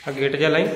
આ ગેટ જે લઈ